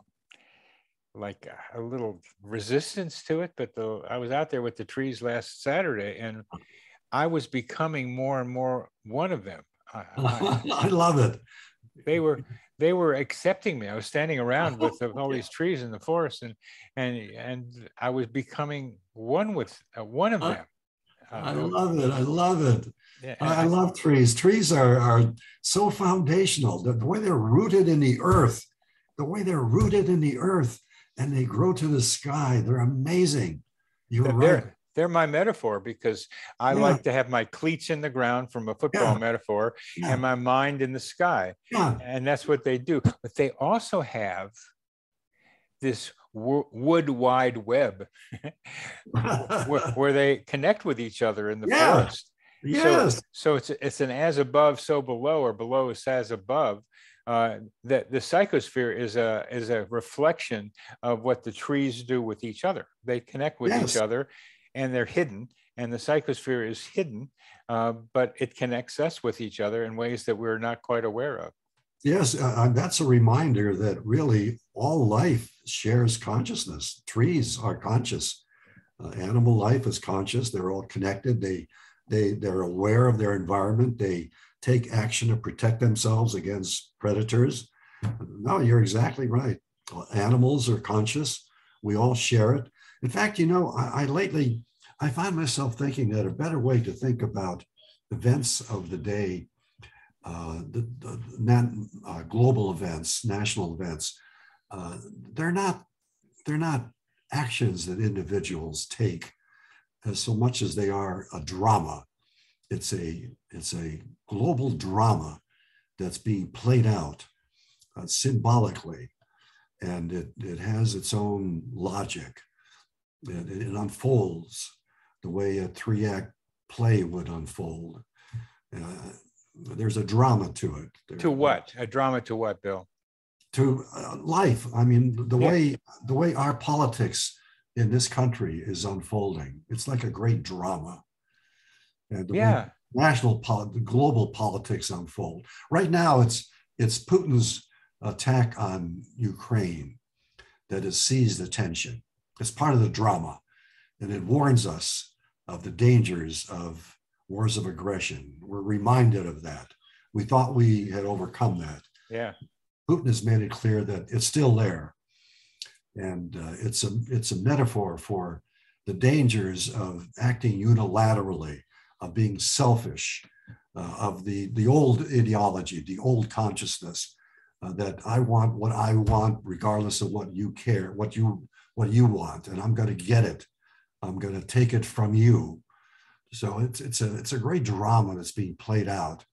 like a, a little resistance to it. But the I was out there with the trees last Saturday, and I was becoming more and more one of them. *laughs* I, I, I love it. they were they were accepting me. I was standing around with the- all *laughs* these trees in the forest, and and and I was becoming one with uh, one of I- them. I Uh, love it. I love it. yeah, I, I love trees. Trees are, are so foundational. The way they're rooted in the earth, the way they're rooted in the earth and they grow to the sky, they're amazing. You're They're, right. they're, my metaphor because I Yeah. like to have my cleats in the ground from a football Yeah. metaphor Yeah, and my mind in the sky. yeah, And that's what they do. But they also have this wood wide web *laughs* where, *laughs* where they connect with each other in the forest. yes. So it's it's an as above, so below, or below is as above. Uh, that the psychosphere is a is a reflection of what the trees do with each other. They connect with Yes. each other, and they're hidden. And the psychosphere is hidden, uh, but it connects us with each other in ways that we're not quite aware of. Yes, uh, uh, that's a reminder that really all life shares consciousness. Trees are conscious. Uh, animal life is conscious. They're all connected. They they they're aware of their environment. They take action to protect themselves against predators. No, you're exactly right. Animals are conscious. We all share it. In fact, you know, I, I lately I find myself thinking that a better way to think about events of the day uh, the, the nat- uh, global events, national events, uh, they're not they're not actions that individuals take as so much as they are a drama. It's a it's a global drama that's being played out uh, symbolically, and it it has its own logic. It, it unfolds the way a three act play would unfold. Uh, there's a drama to it. To what? A drama to what, Bill? To uh, life. I mean, the Yeah. way the way our politics in this country is unfolding. It's like a great drama. And the way Yeah. national pol- global politics unfold. Right now, it's it's Putin's attack on Ukraine that has seized the attention. It's part of the drama, and it warns us of the dangers of wars of aggression. We're reminded of that. We thought we had overcome that. Yeah. Putin has made it clear that it's still there, and uh, it's a it's a metaphor for the dangers of acting unilaterally, of being selfish, uh, of the the old ideology, the old consciousness uh, that I want what I want, regardless of what you care, what you what you want, and I'm going to get it. I'm going to take it from you. So it's it's a it's a great drama that's being played out,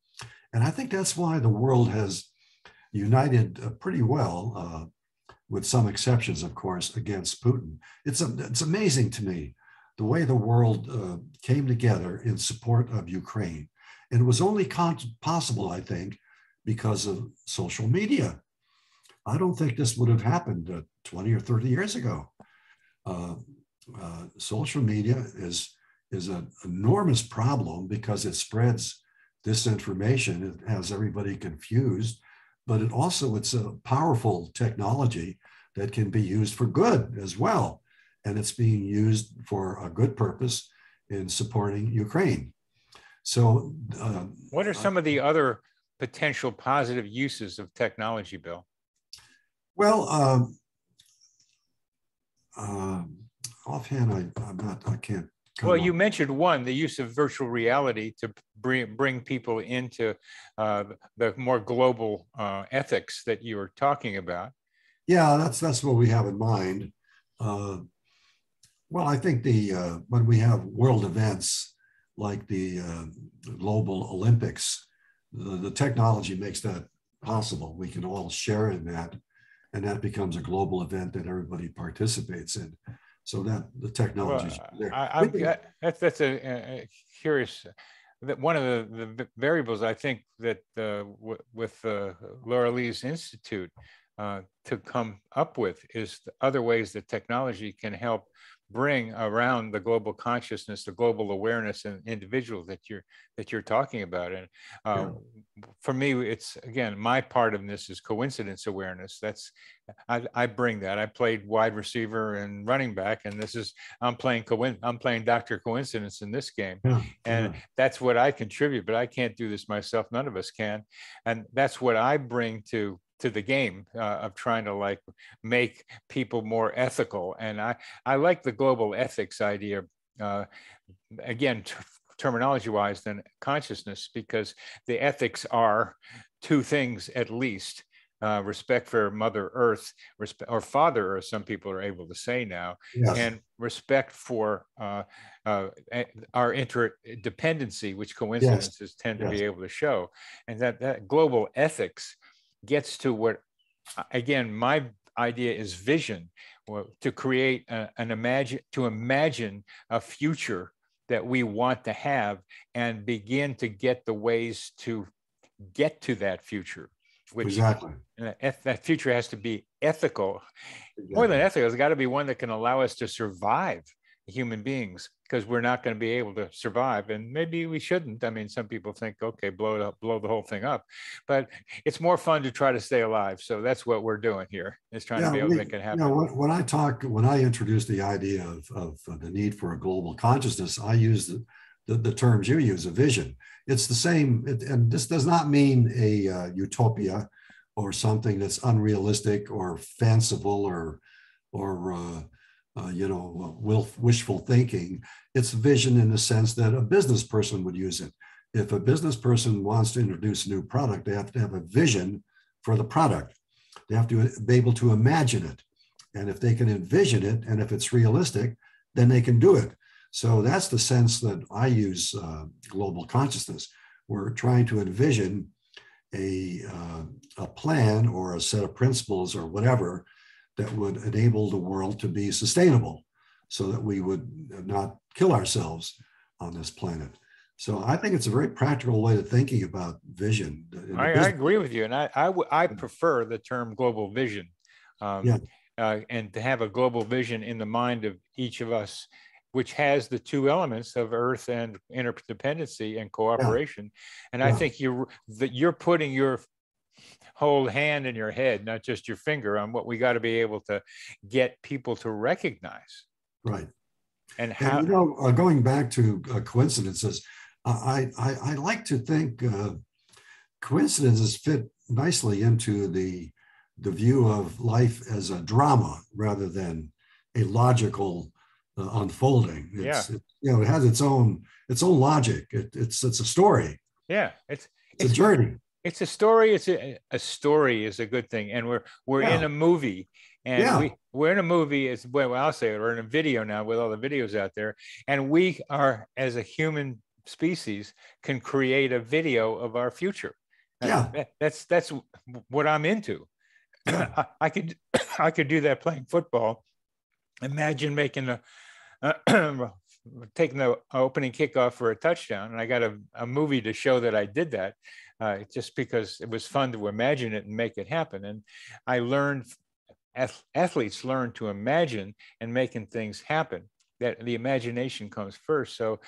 and I think that's why the world has united uh, pretty well, uh, with some exceptions, of course, against Putin. It's a, it's amazing to me the way the world uh, came together in support of Ukraine, and it was only possible, I think, because of social media. I don't think this would have happened uh, 20 or 30 years ago. Uh, uh, social media is is an enormous problem because it spreads disinformation. It has everybody confused, but it also it's a powerful technology that can be used for good as well, and it's being used for a good purpose in supporting Ukraine. So, uh, What are some of the other potential positive uses of technology, Bill? Well, um, um, offhand, I, I'm not, I can't. Well, you mentioned one, the use of virtual reality to bring, bring people into uh, the more global uh, ethics that you were talking about. Yeah, that's, that's what we have in mind. Uh, Well, I think the, uh, when we have world events like the uh, global Olympics, the, the technology makes that possible. We can all share in that. And that becomes a global event that everybody participates in. So that the technology is there. I, can- I- that's, that's a, a- curious, that one of the, the variables I think that uh, with uh, Laura Lee's Institute uh, to come up with is the other ways that technology can help bring around the global consciousness, the global awareness and individuals that you're that you're talking about. And uh, for me, it's again my part of this is coincidence awareness. That's I, I bring that. I played wide receiver and running back, and this is I'm playing coin I'm playing Doctor Coincidence in this game, Yeah, and yeah. that's what I contribute. But I can't do this myself. None of us can, and that's what I bring to to the game uh, of trying to like make people more ethical. And I I like the global ethics idea. Uh, again, t- terminology wise, than consciousness, because the ethics are two things at least. Uh, respect for Mother Earth, respect or Father Earth. Some people are able to say now, Yes. and respect for uh, uh, our interdependency, which coincidences tend to be able to show, and that that global ethics gets to what, uh, again, my idea is vision, to create a- an imagine to imagine a future that we want to have and begin to get the ways to get to that future, which Exactly. that that future has to be ethical more than ethical, it's got to be one that can allow us to survive human beings because we're not going to be able to survive. And maybe we shouldn't. I mean, some people think, okay, blow it up, blow the whole thing up. But it's more fun to try to stay alive. So that's what we're doing here is trying to be able we- to make it You happen. know, when, when I talk, when I introduce the idea of, of the need for a global consciousness, I use the, the, the terms you use, a vision. It's the same, it, and this does not mean a uh, utopia or something that's unrealistic or fanciful or, or uh, uh, you know, will, wishful thinking. It's vision in the sense that a business person would use it. If a business person wants to introduce a new product, they have to have a vision for the product. They have to be able to imagine it. And if they can envision it, and if it's realistic, then they can do it. So that's the sense that I use uh, global consciousness. We're trying to envision a, uh, a plan or a set of principles or whatever that would enable the world to be sustainable so that we would not kill ourselves on this planet. So I think it's a very practical way of thinking about vision. I, I agree with you. And I, I, w- I prefer the term global vision. Um, Yeah. uh, and to have a global vision in the mind of each of us, which has the two elements of earth and interdependency and cooperation. And I think you're that you're putting your whole hand in your head, not just your finger, on what we got to be able to get people to recognize Right. and how. And you know, uh, going back to uh, coincidences, I, I I like to think uh, coincidences fit nicely into the the view of life as a drama rather than a logical uh, unfolding. It's, it, you know, it has its own its own logic. It, it's it's a story. yeah, it's It's a journey. It's a story it's a, a story is a good thing and we're we're in a movie and Yeah. we we're in a movie is well i'll say it we're in a video now with all the videos out there and we are as a human species can create a video of our future. Yeah. that- that's that's what i'm into. *coughs* I, I could *coughs* i could do that playing football. Imagine making a uh, *coughs* taking the opening kickoff for a touchdown and i got a, a movie to show that i did that uh, just because it was fun to imagine it and make it happen. And I learned, athletes learn to imagine and making things happen. That the imagination comes first. So,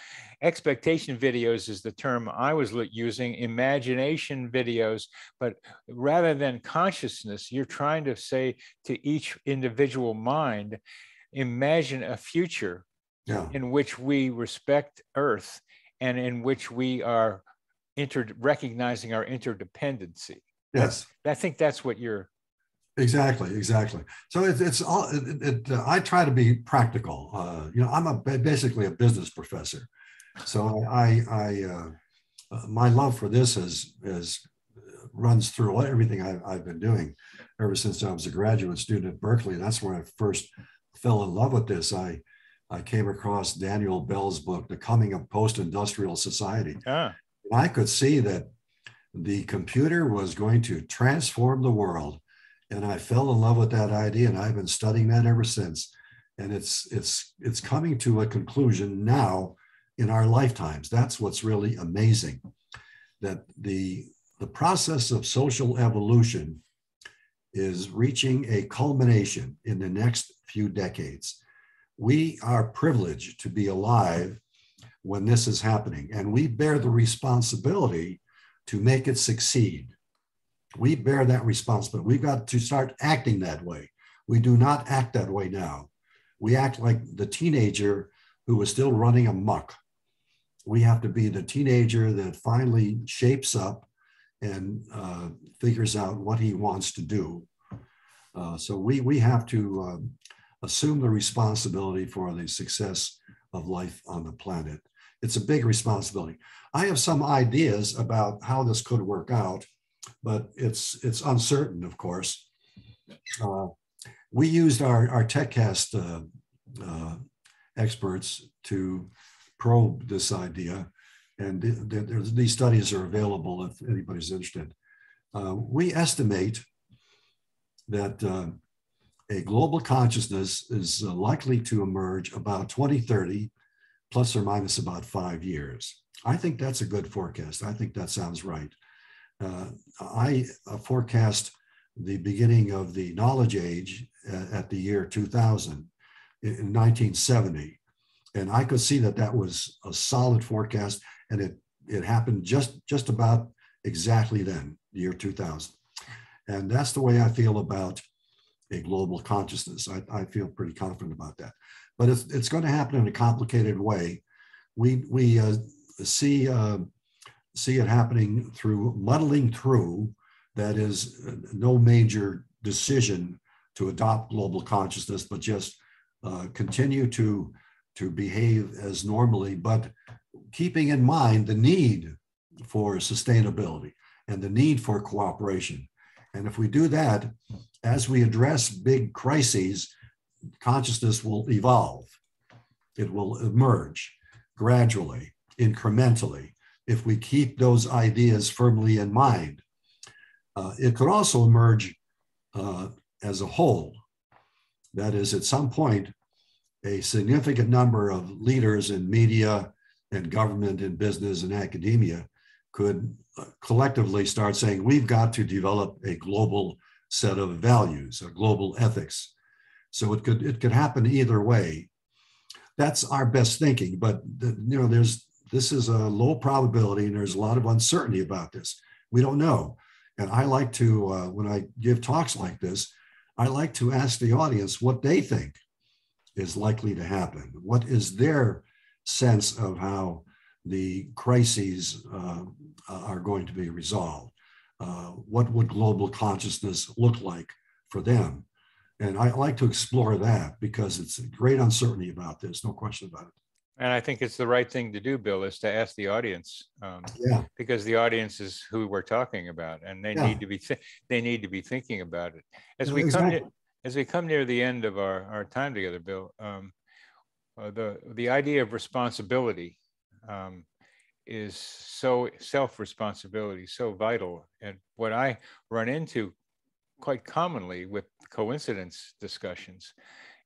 expectation videos is the term I was using, imagination videos. But rather than consciousness, you're trying to say to each individual mind, imagine a future Yeah. in which we respect Earth and in which we are inter recognizing our interdependency. Yes. I think that's what you're Exactly, exactly. So it's it's all. It, it, uh, I try to be practical. Uh, you know, I'm a basically a business professor, so I I uh, uh, my love for this is is runs through everything I've, I've been doing ever since I was a graduate student at Berkeley. That's where I first fell in love with this. I I came across Daniel Bell's book, The Coming of Post-Industrial Society. ah, And I could see that the computer was going to transform the world and I fell in love with that idea, and I've been studying that ever since. And it's it's it's coming to a conclusion now in our lifetimes. That's what's really amazing. That the the process of social evolution is reaching a culmination in the next few decades. We are privileged to be alive when this is happening, and we bear the responsibility to make it succeed we bear that responsibility. We've got to start acting that way. We do not act that way now. We act like the teenager who is still running amok. We have to be the teenager that finally shapes up and uh, figures out what he wants to do. Uh, so we, we have to uh, assume the responsibility for the success of life on the planet. It's a big responsibility. I have some ideas about how this could work out but it's it's uncertain, of course. Uh, we used our our TechCast uh, uh, experts to probe this idea, and th th these studies are available if anybody's interested. Uh, we estimate that uh, a global consciousness is uh, likely to emerge about 2030, plus or minus about five years. I think that's a good forecast. I think that sounds right. Uh, I uh, forecast the beginning of the knowledge age at the year 2000 in 1970. And I could see that that was a solid forecast and it, it happened just, just about exactly then, the year 2000. And that's the way I feel about a global consciousness. I, I feel pretty confident about that. But it's, it's going to happen in a complicated way. We, we uh, see uh, see it happening through muddling through. That is uh, no major decision to adopt global consciousness, but just uh, continue to, to behave as normally, but keeping in mind the need for sustainability and the need for cooperation. And if we do that, as we address big crises, consciousness will evolve. It will emerge gradually, incrementally, if we keep those ideas firmly in mind. Uh, it could also emerge uh, as a whole. That is, at some point, a significant number of leaders in media and government and business and academia could uh, collectively start saying, we've got to develop a global set of values, a global ethics. So it could it could happen either way. That's our best thinking, but you know, there's this is a low probability and there's a lot of uncertainty about this. We don't know. And I like to, uh, when I give talks like this, I like to ask the audience what they think is likely to happen. What is their sense of how the crises uh, are going to be resolved? Uh, what would global consciousness look like for them? And I like to explore that because it's great uncertainty about this, no question about it. And I think it's the right thing to do, Bill, is to ask the audience, um, Yeah, because the audience is who we're talking about, and they Yeah. need to be thi- they need to be thinking about it as we come exactly. ne- as we come near the end of our, our time together, Bill. Um, uh, the the idea of responsibility um, is so self responsibility so vital, and what I run into quite commonly with coincidence discussions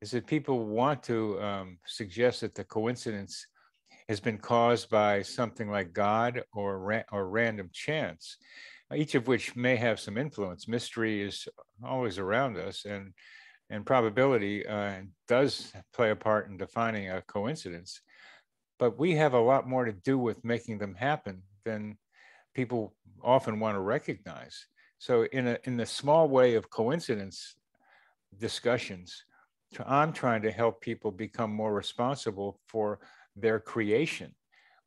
is that people want to um, suggest that the coincidence has been caused by something like God or, ra- or random chance, each of which may have some influence. Mystery is always around us, and, and probability uh, does play a part in defining a coincidence. But we have a lot more to do with making them happen than people often want to recognize. So, in, a, in the small way of coincidence discussions, I'm trying to help people become more responsible for their creation.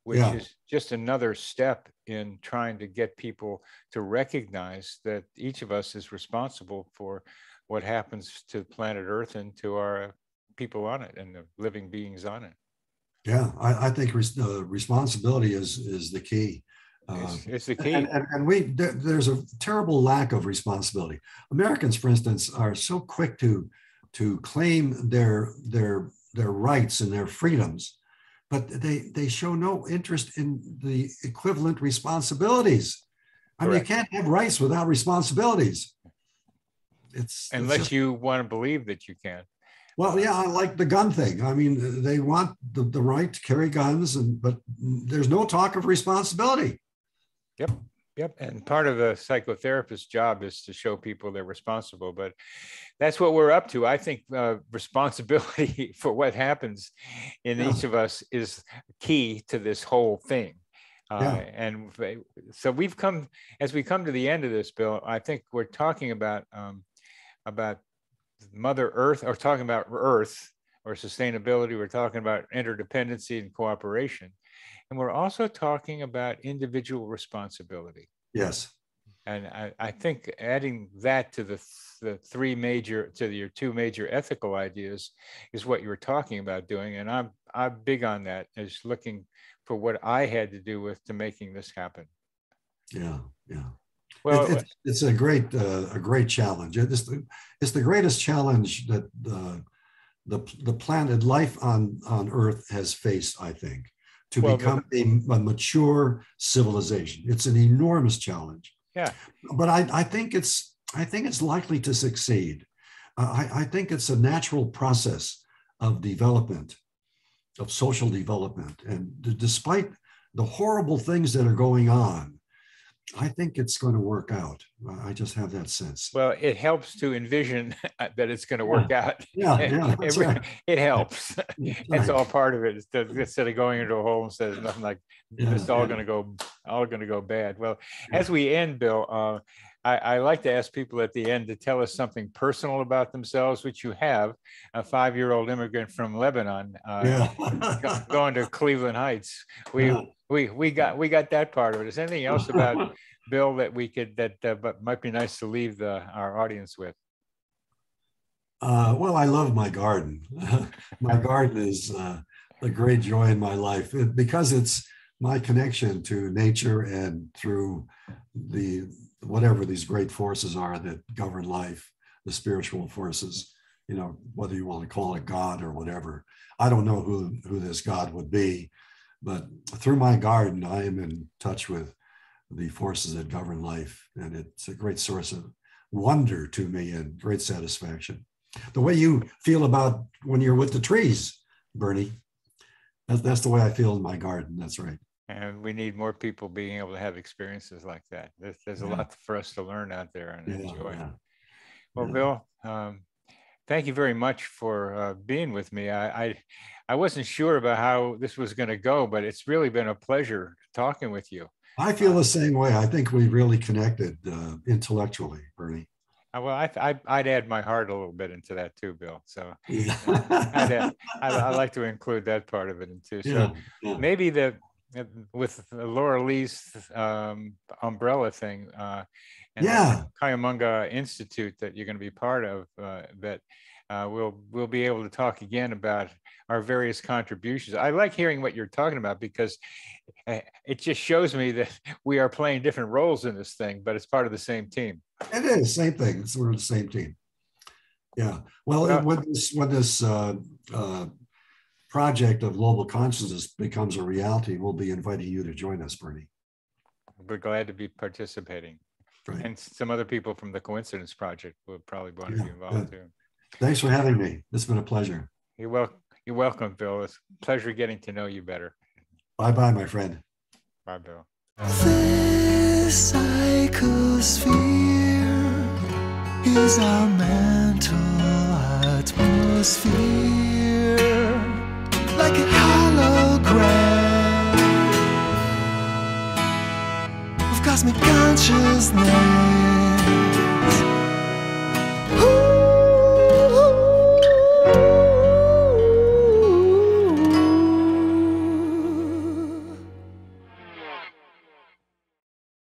which Yeah. is just another step in trying to get people to recognize that each of us is responsible for what happens to planet Earth and to our people on it and the living beings on it. Yeah, I, I think res- uh, responsibility is is the key. Uh, It's, it's the key. and, and, and we there, there's a terrible lack of responsibility. Americans, for instance, are so quick to to claim their their their rights and their freedoms, but they they show no interest in the equivalent responsibilities. I mean, you can't have rights without responsibilities. It's it's Unless just- you want to believe that you can. Well, yeah, I like the gun thing. I mean, they want the, the right to carry guns, and but there's no talk of responsibility. Yep. Yep. And part of the psychotherapist's job is to show people they're responsible, but that's what we're up to. I think uh, responsibility *laughs* for what happens in Yeah. each of us is key to this whole thing. Uh, Yeah. And so we've come, as we come to the end of this, Bill, I think we're talking about um, about Mother Earth, or talking about Earth or sustainability. We're talking about interdependency and cooperation. And we're also talking about individual responsibility. Yes. And I, I think adding that to the, th- the three major, to your two major ethical ideas is what you were talking about doing. And I'm, I'm big on that, is looking for what I had to do with to making this happen. Yeah. Yeah. Well, It- it's, it's a great uh, a great challenge. It's the, it's the greatest challenge that uh, the the planet life on on Earth has faced. I think to Well, become a, a mature civilization. It's an enormous challenge. Yeah. But I, I think it's I think it's likely to succeed. Uh, I, I think it's a natural process of development, of social development, and despite the horrible things that are going on, I think it's going to work out. I just have that sense. well, it helps to envision *laughs* that it's going to work out. Yeah, *laughs* yeah, It- right. *laughs* It helps. That's That's all part of it. instead of going into a hole and says nothing like Yeah, it's all yeah. going to go, all going to go bad. Well, Yeah. as we end, Bill, uh, I, I like to ask people at the end to tell us something personal about themselves, which you have. A five-year-old immigrant from Lebanon, uh, Yeah. going to Cleveland Heights. We Yeah. We we got we got that part of it. Is there anything else *laughs* about Bill that we could that uh, but might be nice to leave the our audience with? Uh, well, I love my garden. *laughs* my garden is uh, a great joy in my life because it's my connection to nature and through the whatever these great forces are that govern life, the spiritual forces. You know, whether you want to call it God or whatever. I don't know who who this God would be, but through my garden, I am in touch with the forces that govern life, and it's a great source of wonder to me and great satisfaction the way you feel about when you're with the trees, Bernie. That's, that's the way I feel in my garden. That's right. And we need more people being able to have experiences like that. There's, there's a lot for us to learn out there and Yeah, enjoy. yeah. Well, Yeah. Bill, um, thank you very much for uh, being with me. I, I I wasn't sure about how this was going to go, but it's really been a pleasure talking with you. I feel the same way. I think we really connected uh, intellectually, Bernie. Uh, Well, I, I, I'd add my heart a little bit into that too, Bill. So *laughs* *laughs* I'd yeah, add, I, I like to include that part of it in too. So yeah, yeah. maybe the uh, with Laura Lee's um, umbrella thing uh, and Yeah. the Cuyamungue Institute that you're going to be part of, uh, that uh, we'll we'll be able to talk again about our various contributions. I like hearing what you're talking about because uh, it just shows me that we are playing different roles in this thing, but it's part of the same team. It is same thing. It's, we're the same team. Yeah. Well, Well- when this when this uh, uh, project of global consciousness becomes a reality, we'll be inviting you to join us, Bernie. We're glad to be participating. Right. And some other people from the Coincidence Project will probably want to be involved too. Thanks for having me. It's been a pleasure. You're welcome. You're welcome, Bill. It's a pleasure getting to know you better. Bye bye, my friend. Bye, Bill. This psychosphere is our mental atmosphere, like a hologram cosmic consciousness.